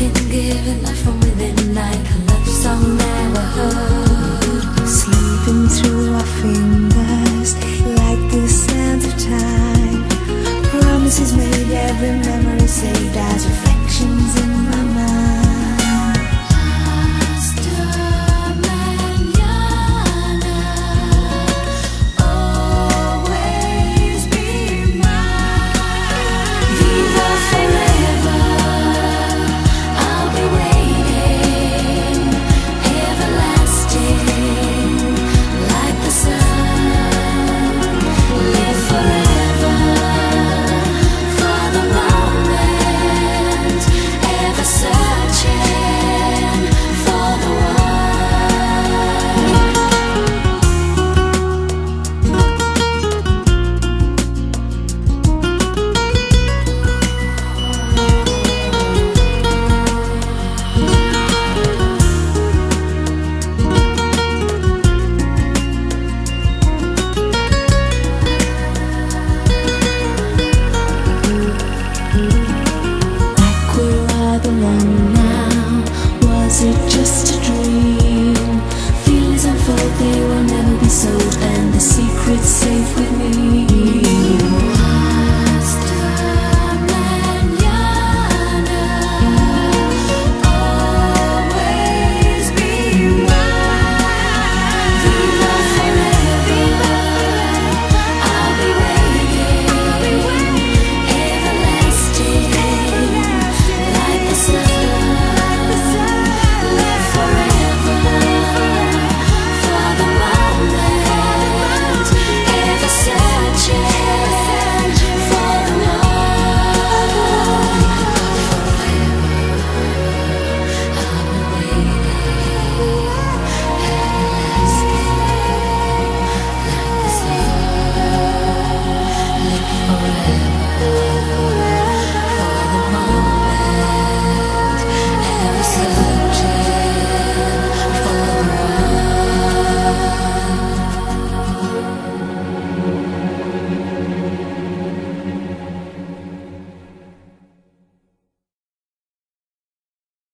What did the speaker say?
skin giving life from within like a love song never heard. Sleeping through our fingers. with me.